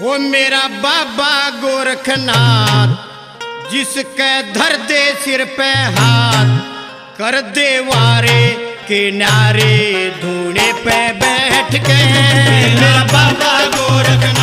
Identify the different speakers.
Speaker 1: वो मेरा बाबा गोरखनाथ, जिसके धर दे सिर पे हाथ, कर दे वारे किनारे धूने पे बैठ के